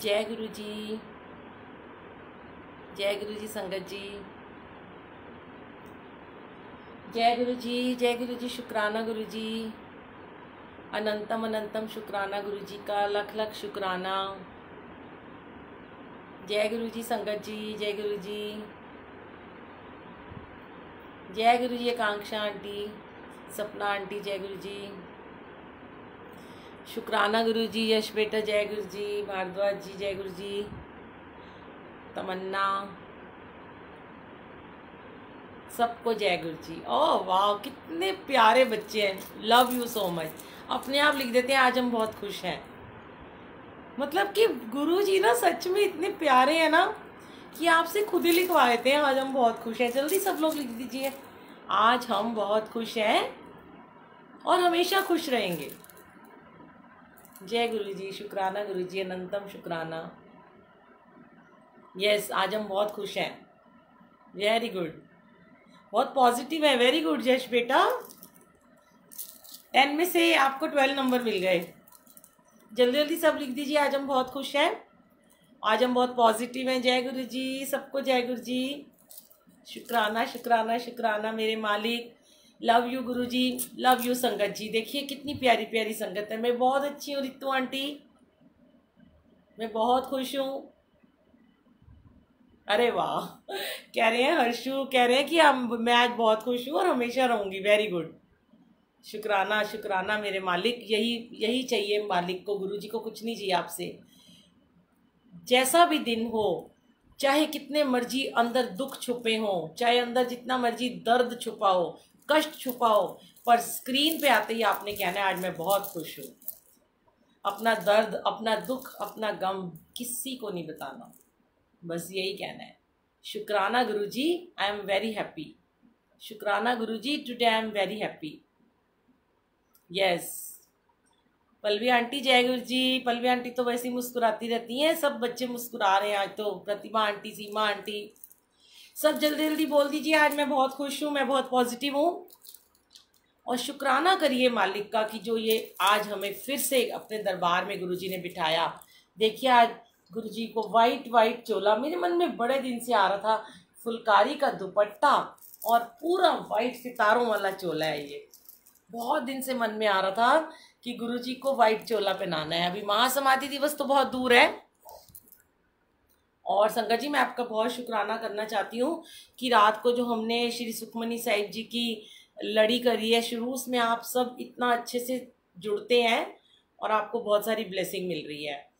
जय गुरु जी जय गुरु जी संगत जी। जय गुरु जी जय गुरु जी शुक्राना गुरु जी अनंतम अनंतम शुक्राना गुरु जी का लख लख शुक्राना। जय गुरु जी संगत जी, जय गुरु जी जय गुरु जी आकांक्षा आंटी, सपना आंटी, जय गुरु जी शुक्राना गुरु जी यश बेटा जय गुरु जी भारद्वाज जी जय गुरु जी तमन्ना, सबको जय गुरु जी ओह, वाह, कितने प्यारे बच्चे हैं। लव यू सो मच अपने आप लिख देते हैं, आज हम बहुत खुश हैं। मतलब कि गुरु जी ना सच में इतने प्यारे हैं ना, कि आपसे खुद ही लिखवा देते हैं, आज हम बहुत खुश हैं। जल्दी सब लोग लिख दीजिए। आज हम बहुत खुश हैं और हमेशा खुश रहेंगे। जय गुरु जी शुक्राना गुरु जी अनंतम शुक्राना। यस आज हम बहुत खुश हैं। वेरी गुड बहुत पॉजिटिव है। वेरी गुड जश बेटा। टेन में से आपको ट्वेल्व नंबर मिल गए। जल्दी जल्दी सब लिख दीजिए, आज हम बहुत खुश हैं। आज हम बहुत पॉजिटिव हैं। जय गुरु जी सबको जय गुरु जी शुक्राना शुक्राना शुक्राना मेरे मालिक। Love you Guru ji love you संगत जी देखिए, कितनी प्यारी प्यारी संगत है. मैं बहुत अच्छी हूँ, रितु आंटी. मैं बहुत खुश हूँ. अरे वाह. कह रहे हैं हर्षु, कह रहे हैं कि हम, मैं आज बहुत खुश हूँ और हमेशा रहूँगी. वेरी गुड शुक्राना शुक्राना मेरे मालिक. यही यही चाहिए मालिक को गुरु जी को. कुछ नहीं चाहिए आपसे. जैसा भी दिन हो, चाहे कितने मर्ज़ी अंदर दुख छुपे हों, चाहे अंदर जितना मर्ज़ी दर्द छुपा हो कष्ट छुपा हो पर स्क्रीन पे आते ही आपने कहना है आज मैं बहुत खुश हूँ। अपना दर्द, अपना दुख, अपना गम किसी को नहीं बताना। बस यही कहना है। शुक्राना Guru ji I am very happy शुक्राना Guru ji today I am very happy yes Pallavi aunty, जय गुरु जी पलवी आंटी तो वैसे मुस्कुराती रहती हैं, सब बच्चे मुस्कुरा रहे हैं आज तो। प्रतिभा आंटी, सीमा आंटी सब जल्दी जल्दी बोल दीजिए, आज मैं बहुत खुश हूँ, मैं बहुत पॉजिटिव हूँ। और शुक्राना करिए मालिक का कि जो ये आज हमें फिर से अपने दरबार में गुरुजी ने बिठाया। देखिए आज गुरुजी को वाइट वाइट चोला, मेरे मन में बड़े दिन से आ रहा था, फुलकारी का दुपट्टा और पूरा वाइट सितारों वाला चोला है ये। बहुत दिन से मन में आ रहा था कि गुरुजी को वाइट चोला पहनाना है। अभी महासमाधि दिवस तो बहुत दूर है। और शंकर जी, मैं आपका बहुत शुक्राना करना चाहती हूँ कि रात को जो हमने श्री सुखमनी साहिब जी की लड़ी करी है, शुरू उसमें आप सब इतना अच्छे से जुड़ते हैं और आपको बहुत सारी ब्लेसिंग मिल रही है।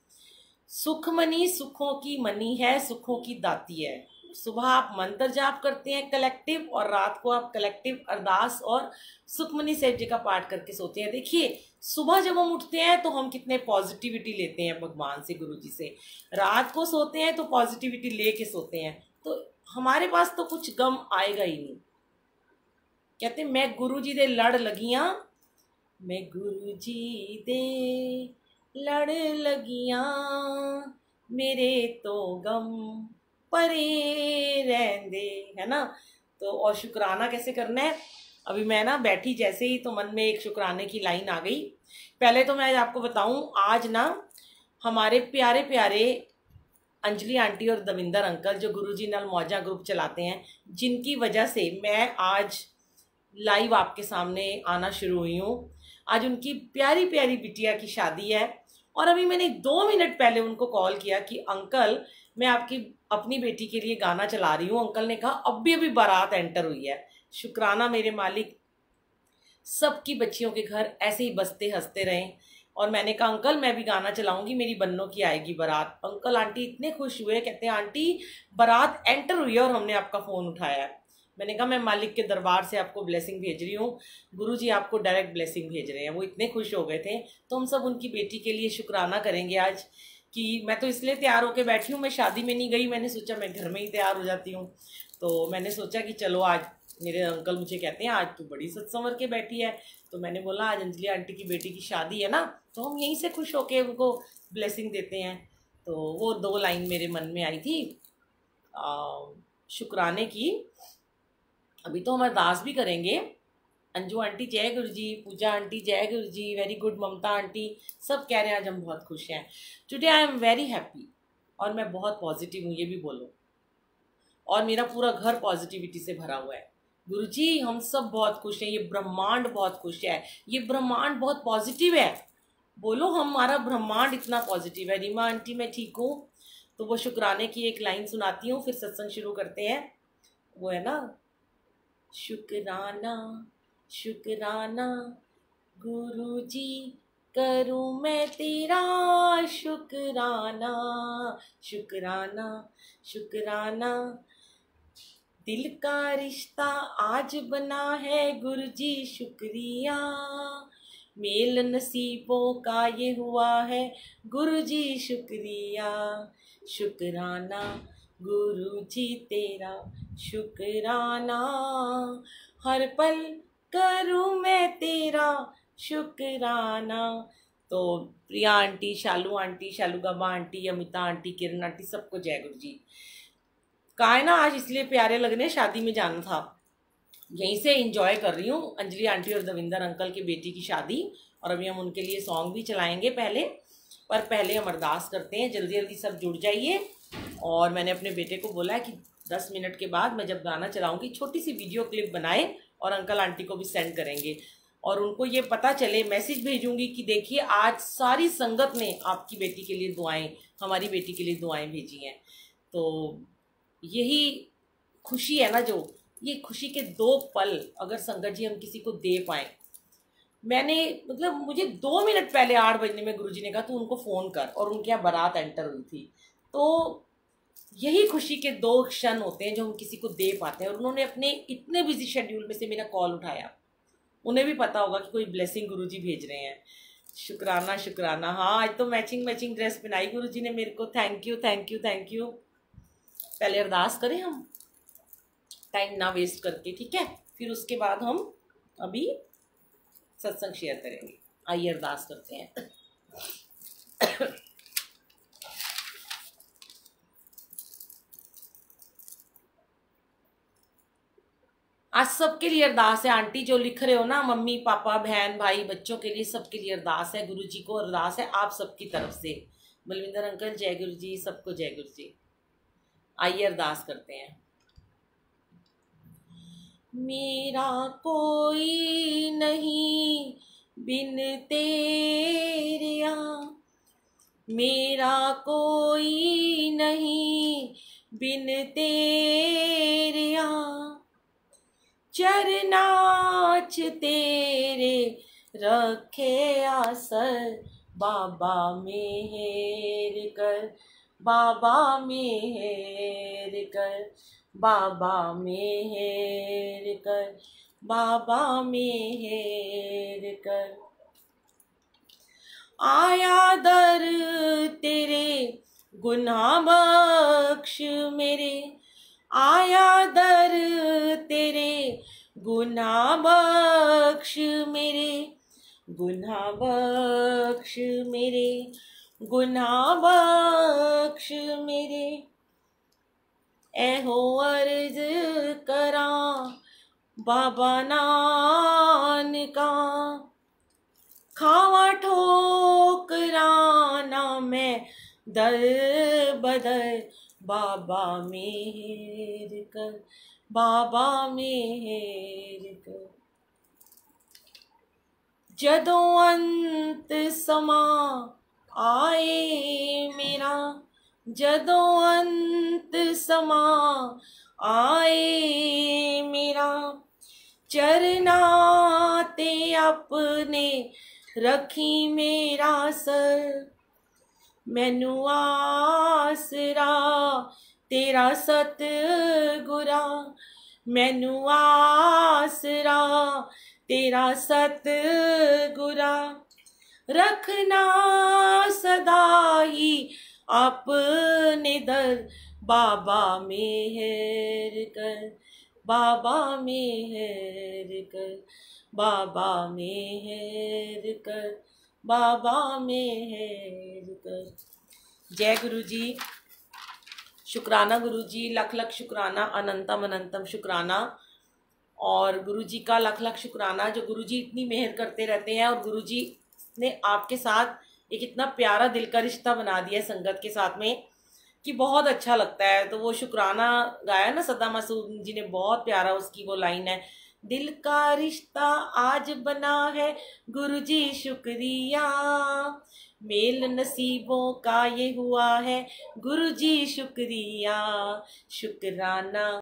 सुखमनी सुखों की मनी है, सुखों की दाती है। सुबह आप मंत्र जाप करते हैं कलेक्टिव और रात को आप कलेक्टिव अरदास और सुखमनी साहिब जी का पाठ करके सोते हैं। देखिए, सुबह जब हम उठते हैं तो हम कितने पॉजिटिविटी लेते हैं भगवान से गुरु जी से। रात को सोते हैं तो पॉजिटिविटी ले के सोते हैं। तो हमारे पास तो कुछ गम आएगा ही नहीं। कहते मैं गुरु जी दे लड़ लगियाँ, मैं गुरु जी दे लड़ लगियाँ, मेरे तो गम परे रहंदे, है ना? तो और शुक्राना कैसे करना है? अभी मैं ना बैठी जैसे ही तो मन में एक शुक्राने की लाइन आ गई। पहले तो मैं आपको बताऊँ, आज ना हमारे प्यारे प्यारे अंजलि आंटी और दविंदर अंकल जो गुरुजी नल मौजा ग्रुप चलाते हैं, जिनकी वजह से मैं आज लाइव आपके सामने आना शुरू हुई हूँ। आज उनकी प्यारी प्यारी बिटिया की शादी है और अभी मैंने दो मिनट पहले उनको कॉल किया कि, अंकल, मैं आपकी अपनी बेटी के लिए गाना चला रही हूँ। अंकल ने कहा अभी अभी बारात एंटर हुई है। शुक्राना मेरे मालिक। सबकी बच्चियों के घर ऐसे ही बसते, हँसते रहें। और मैंने कहा, अंकल, मैं भी गाना चलाऊँगी, मेरी बन्नों की आएगी बारात। अंकल, आंटी, इतने खुश हुए कहते हैं, आंटी, बारात एंटर हुई है और हमने आपका फ़ोन उठाया है। मैंने कहा, मैं मालिक के दरबार से आपको ब्लेसिंग भेज रही हूँ। गुरु जी आपको डायरेक्ट ब्लेसिंग भेज रहे हैं। वो इतने खुश हो गए थे। तो हम सब उनकी बेटी के लिए शुक्राना करेंगे आज। कि मैं तो इसलिए तैयार होकर बैठी हूँ, मैं शादी में नहीं गई, मैंने सोचा मैं घर में ही तैयार हो जाती हूँ। तो मैंने सोचा कि चलो आज मेरे अंकल मुझे कहते हैं, आज तू बड़ी सच संवर के बैठी है। तो मैंने बोला, आज अंजलि आंटी की बेटी की शादी है ना तो हम यहीं से खुश होके उनको ब्लेसिंग देते हैं। तो वो दो लाइन मेरे मन में आई थी शुक्राने की, अभी तो हम अरदास भी करेंगे अंजू आंटी जय गुरु जी पूजा आंटी जय Guru ji very good Mamta aunty, सब कह रहे हैं आज हम बहुत खुश हैं। Today I am very happy और मैं बहुत पॉजिटिव हूँ, ये भी बोलो। और मेरा पूरा घर पॉजिटिविटी से भरा हुआ है। गुरु जी हम सब बहुत खुश हैं, ये ब्रह्मांड बहुत खुश है। ये ब्रह्मांड बहुत पॉजिटिव है। बोलो, हमारा ब्रह्मांड इतना पॉजिटिव है। रीमा आंटी, मैं ठीक हूँ। तो वो शुक्राने की एक लाइन सुनाती हूँ, फिर सत्संग शुरू करते हैं। वो है ना, शुक्राना शुक्राना गुरु जी करूँ मैं तेरा शुक्राना। शुक्राना शुक्राना, दिल का रिश्ता आज बना है गुरु जी शुक्रिया। मेल नसीबों का ये हुआ है गुरु जी शुक्रिया। शुक्राना गुरु जी तेरा शुक्राना। हर पल करूँ मैं तेरा शुक्राना? तो Priya aunty, Shalu aunty Shalu Gaba aunty, Amita aunty, Kiran aunty, सबको जय गुरु जी कहा है ना, आज इसलिए प्यारे लगने शादी में जाना था। यहीं से इंजॉय कर रही हूँ, अंजलि आंटी और दविंदर अंकल की बेटी की शादी, और अभी हम उनके लिए सॉन्ग भी चलाएँगे पहले। पर पहले हम अरदास करते हैं, जल्दी जल्दी सब जुड़ जाइए। और मैंने अपने बेटे को बोला है कि दस मिनट के बाद मैं जब गाना चलाऊँगी, छोटी सी वीडियो क्लिप बनाए और अंकल आंटी को भी सेंड करेंगे। और उनको ये पता चले मैसेज भेजूँगी कि देखिए, आज सारी संगत ने आपकी बेटी के लिए दुआएँ, हमारी बेटी के लिए दुआएँ भेजी हैं। तो यही खुशी है ना जो, ये खुशी के दो पल अगर संगत जी हम किसी को दे पाए। मैंने मतलब मुझे दो मिनट पहले आठ बजने में गुरुजी ने कहा, तू उनको फ़ोन कर, और उनके यहाँ बारात एंटर हुई थी। तो यही खुशी के दो क्षण होते हैं जो हम किसी को दे पाते हैं। और उन्होंने अपने इतने बिज़ी शेड्यूल में से मेरा कॉल उठाया। उन्हें भी पता होगा कि कोई ब्लेसिंग गुरुजी भेज रहे हैं। शुक्राना शुक्राना। हाँ आज तो मैचिंग मैचिंग ड्रेस पहनाई गुरुजी ने मेरे को। Thank you thank you thank you पहले अरदास करें हम। टाइम ना वेस्ट करके, ठीक है? फिर उसके बाद हम अभी सत्संग शेयर करेंगे। आइए अरदास करते हैं। आज सबके लिए अरदास है। आंटी जो लिख रहे हो ना, मम्मी, पापा, बहन, भाई, बच्चों के लिए सबके लिए अरदास है। गुरु जी को अरदास है आप सबकी तरफ़ से। बलविंदर अंकल, जय गुरु जी सबको जय गुरु जी आइए अरदास करते हैं। मेरा कोई नहीं बिन तेरिया मेरा कोई नहीं बिन तेरिया चरनाच तेरे रखे आसर, बाबा मेहर कर, बाबा मेहर कर, बाबा मेहर कर, बाबा मेहर कर। आया दर तेरे, गुनाह बख्श मेरे आया दर तेरे गुना बख्श मेरे गुना बख्श मेरे गुनाह बख्श मेरे एहो अर्ज़ करा बाबा नान का खावा ठोकराना मैं दर बदर। बाबा मेहर कर, बाबा मेहर कर। जदों अंत समा आए मेरा, जदों अंत समा आए मेरा चरना ते अपने रखी मेरा सर। मैनू आसरा, तेरा सत गुरा मैनू आसरा, तेरा सत गुरा रखना सदा ही अपने दर। बाबा मेहर कर, बाबा मेहर कर, बाबा मेहर कर। बाबा मेहर कर जय गुरु जी शुक्राना गुरु जी लख लख शुक्राना, अनंतम अनंतम शुक्राना। और गुरु जी का लख लख शुक्राना, जो गुरु जी इतनी मेहर करते रहते हैं और गुरु जी ने आपके साथ एक इतना प्यारा दिल का रिश्ता बना दिया है संगत के साथ में कि बहुत अच्छा लगता है। तो वो शुक्राना गाया ना सदा मसूद जी ने, बहुत प्यारा उसकी वो लाइन है। दिल का रिश्ता आज बना है गुरु जी शुक्रिया। मेल नसीबों का ये हुआ है गुरु जी शुक्रिया। शुक्राना